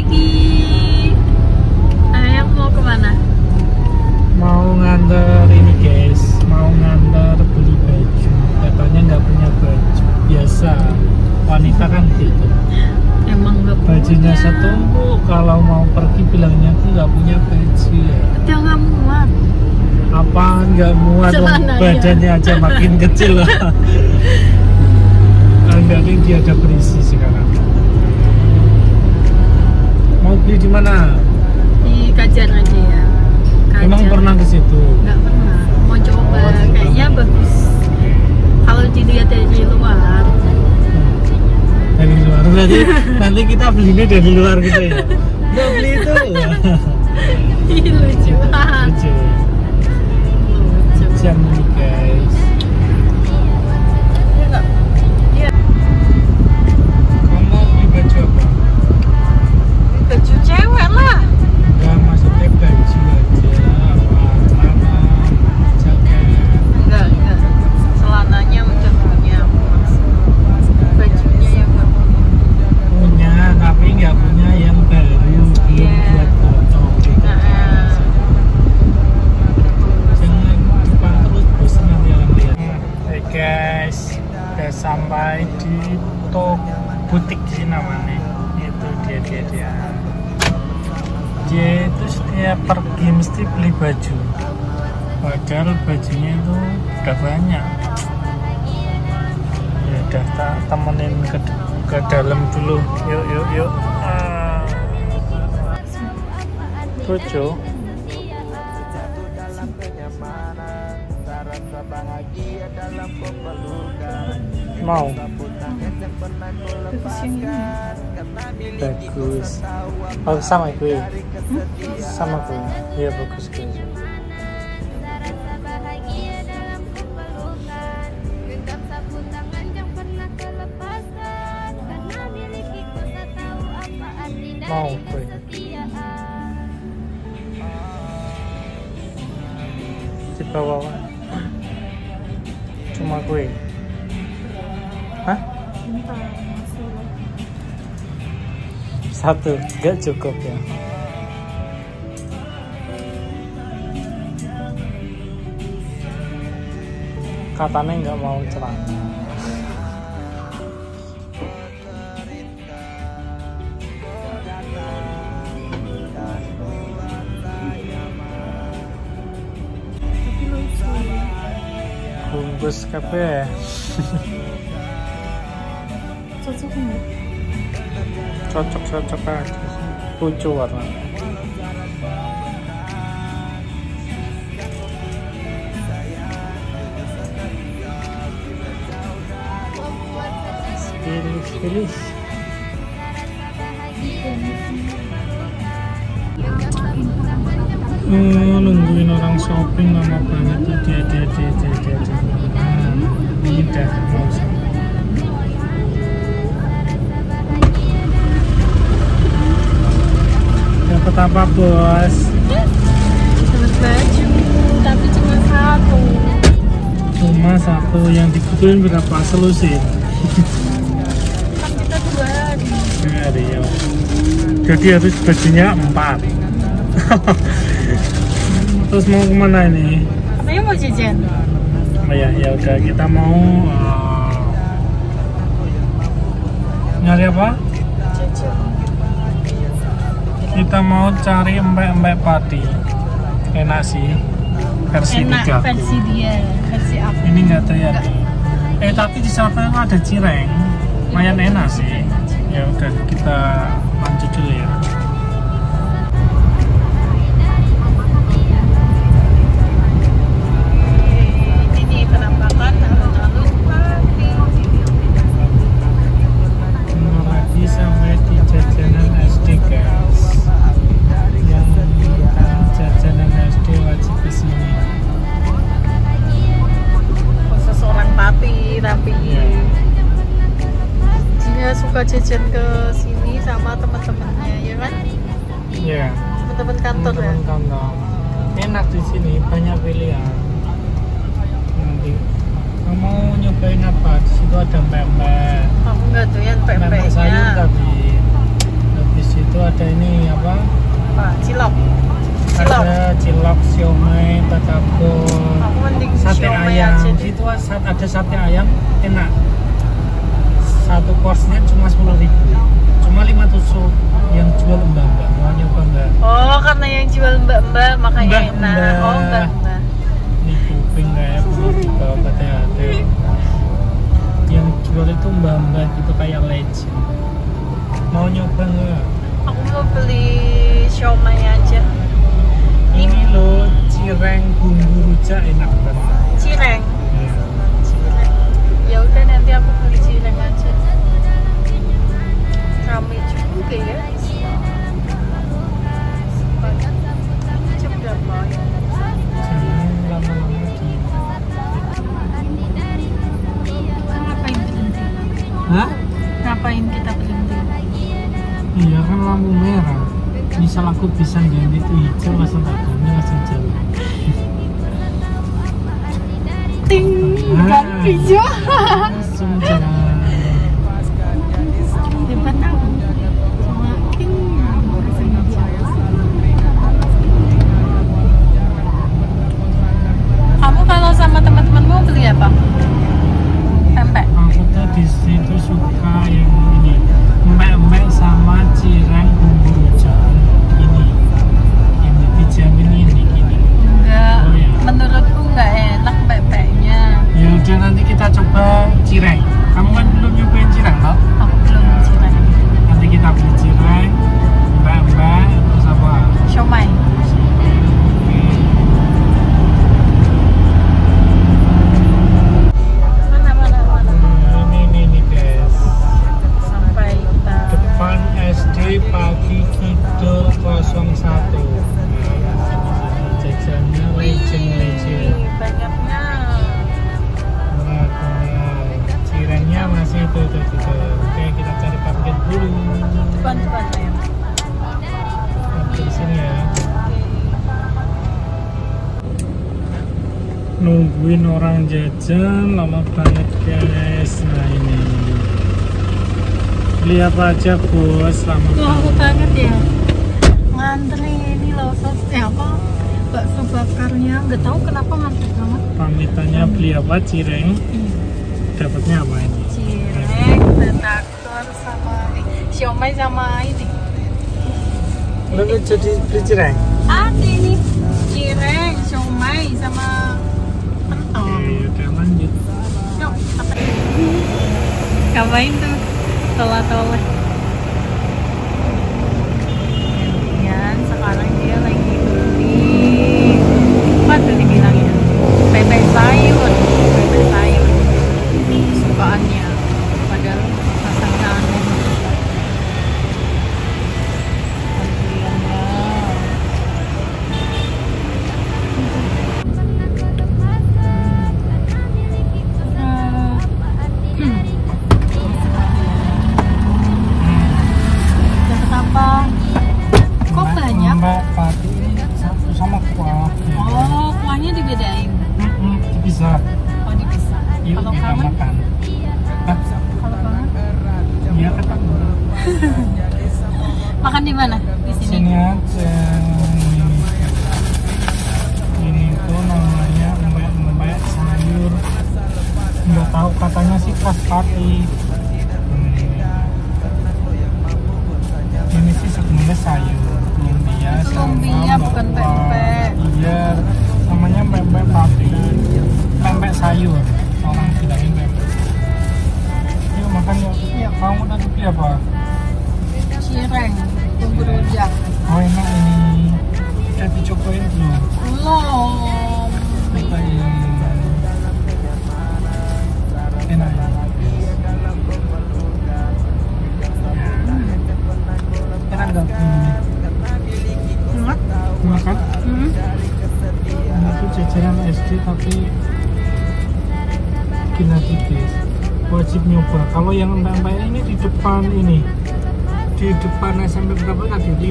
pagi. Ayang mau ke mana? mau nganter ini guys. Mau nganter beli baju. Katanya nggak punya baju. Biasa. Wanita kan gitu. Emang nggak bajunya punya. satu kalau mau pergi bilangnya aku nggak punya baju. Ya Dia nggak muat. apaan nggak muat? Badannya aja makin kecil lah. Enggak ini dia ada berisi sekarang mau beli di mana Di kajian aja ya. Kajian. emang pernah ke situ Nggak pernah. Mau coba. Oh, Kayaknya bagus. Kalau dilihat dari luar. dari luar berarti nanti kita belinya dari luar gitu ya nggak beli itu Ih, lucu banget. lucu Lucu. Dulu yuk yuk yuk. Tujuh. mau. Bagus. Oh sama gue. Sama gue. Iya bagus gue Mau, kesetiaan di bawah cuma gue. Hah? Satu. Gak cukup ya. Katanya nggak mau celana bungkus kabeh Cocok nggak? cocok cocok aja. Lucu warna. Pilih pilih Oh, nungguin orang shopping lama banget. Tuh dia dia dia dia dia, dia. Ah, ini dah mau shopping. Dapat apa bos? Dapat baju, tapi cuma satu. Cuma satu yang dibutuhin berapa selusin? Kan kita dua hari. Iya deh ya. Jadi harus bajunya empat. Terus mau ke mana ini? Katanya mau jajan. Oh ya, ya udah kita mau uh, nyari apa? Kita mau cari empek-empek padi. Enak sih. Versi Enak tiga. versi dia, versi aku. Ini enggak terlihat. Eh tapi di sana ada cireng. Lumayan enak sih. Ya udah kita lanjut dulu ya. Ya. Teman-teman kantor ya. Teman kantor. Enak di sini banyak pilihan. Nanti kamu mau nyobain apa? Di situ ada pempek. Aku nggak doyan Pempek sayur pempeknya. tadi. Habis itu ada ini apa Apa? Cilok. Cilok. ada cilok siomay batagor Aku mending sate ayam aja deh. itu saat ada sate ayam enak satu porsinya cuma sepuluh ribu cuma lima tusuk yang jual mbak mbak mau nyoba mbak Oh, karena yang jual mbak-mbak makanya Mbak, enak. mbak. Oh, mbak-mbak. ini kuping kayak bawa ke hati yang jual itu mbak mbak itu kayak legend mau nyoba nggak Aku mau beli siomay aja. ini loh cireng bumbu rujak enak banget 我比较 Nungguin orang jajan lama banget guys. Nah ini. Apa aja bos? Lama Lama banget. ya. Ngantri ini loh sos eh apa? Bakso bakarnya nggak tahu kenapa ngantri banget. Pamitannya beli apa? Cireng. Dapatnya apa ini? Cireng, batagor sama eh, siomay sama ini. Udah jadi beli cireng? Ada ini cireng, siomay sama. Oke, lanjut. Yuk, apa? Ngapain tuh? Tola-tola. Gantian, sekarang dia lagi beli dibilangnya? Bebek sayur, bebek sayur. Kesukaannya. Makan. Hah? kalau kamu Iya ketemu. makan di mana? Di sini. Sini aja. Ini tuh namanya mbak-mbak sayur. Nggak tahu katanya sih khas pati. Hmm. Ini sih sebenarnya sayur. Lumbia sama Lumbia, bukan bakwan. SD tapi guys. Wajib nyoba. Kalau yang mbak-mbak ini di depan ini di depan SMP berapa tadi? 5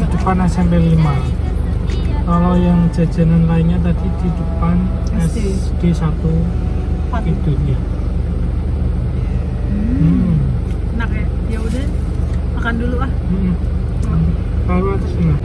di depan SMP 5 kalau yang jajanan lainnya tadi di depan SD. SD 1 Empat. itu dia Hmm. hmm. Enak ya? Ya udah. Makan dulu ah. Hmm. Kalau atas nah.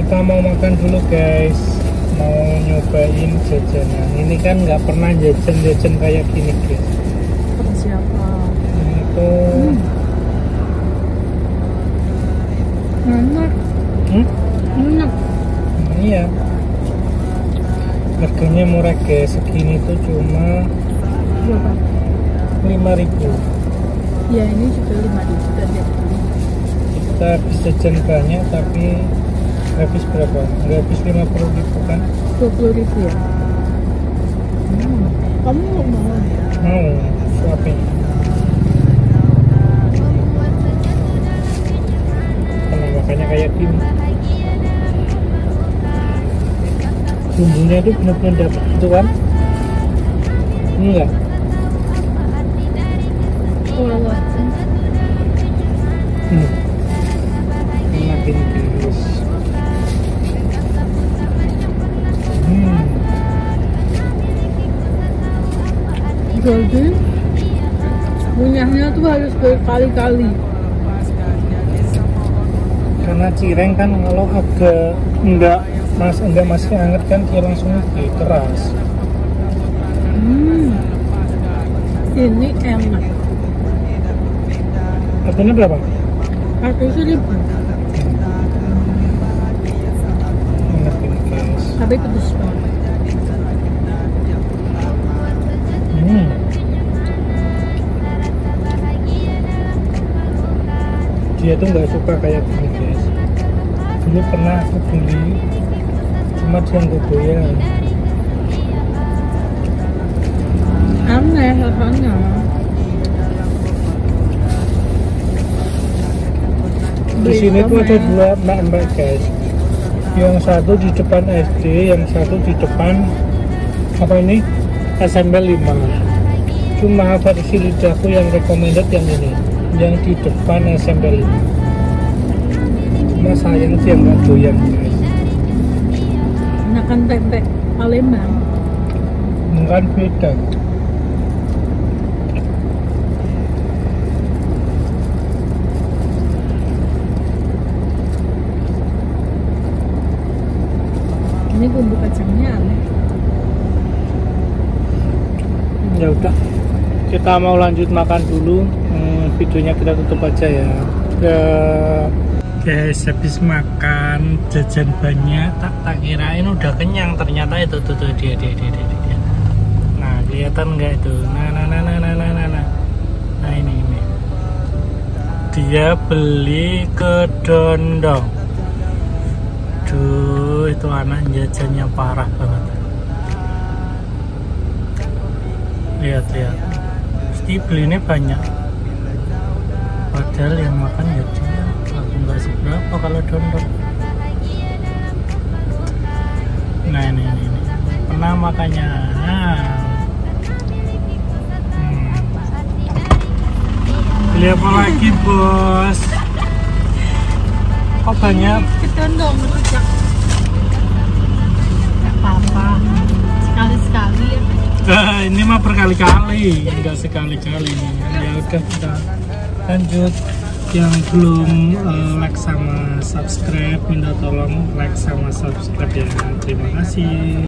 Kita mau makan dulu guys. Mau nyobain jajanan. Ini kan nggak pernah jajan-jajan kayak gini guys. Siapa? Ini tuh, Enak. hmm? Enak. Iya. Harganya murah guys. Segini tuh cuma Berapa? 5000 Ya ini juga lima ribu beli. Kita habis jajan banyak tapi habis berapa? Nggak habis 50 ribu kan? Dua puluh ribu ya. Hmm. Kamu mau? Mau suapin. Dalam kenyamanan Kalau makannya kayak gini. Bumbunya itu benar-benar dapat gitu kan? Enggak. Apa Jadi punyanya tuh harus berkali-kali. Karena cireng kan kalau agak enggak mas enggak masih hangat kan dia langsung di keras. Hmm. Ini enak. Harganya berapa? Harga seribu. Enak ini guys. Tapi pedes banget. Dia tuh nggak suka kayak gini guys. Dulu pernah aku beli cuma dia nggak doyan. Aneh rasanya. Di sini tuh ada dua mbak-mbak guys. Yang satu di depan SD, yang satu di depan apa ini SMP 5. Cuma versi lidahku yang recommended yang ini, yang di depan SMP 5. Cuma sayang dia nggak doyan guys. Enakan tempe Palembang. Mungkin beda. Ini bumbu kacangnya aneh. Ya udah, kita mau lanjut makan dulu. Videonya kita tutup aja ya. Ya. Guys, habis makan jajan banyak, tak tak kirain udah kenyang. Ternyata itu tuh, tuh dia, dia, dia, dia, dia. Nah, kelihatan nggak itu? Nah, nah, nah, nah, nah, nah, nah, nah. Nah, ini, ini. Dia beli ke Dondong. Duh, itu anak jajannya parah banget. lihat lihat pasti belinya banyak padahal yang makan ya dia aku nggak seberapa kalau dondong nah ini ini, ini. pernah makannya nah. hmm. beli apa lagi bos kok banyak Kedondong rujak. Apa-apa. Sekali-sekali ya. Ah, ini mah berkali-kali enggak sekali-kali ya udah kita lanjut yang belum eh, like sama subscribe minta tolong like sama subscribe ya. Terima kasih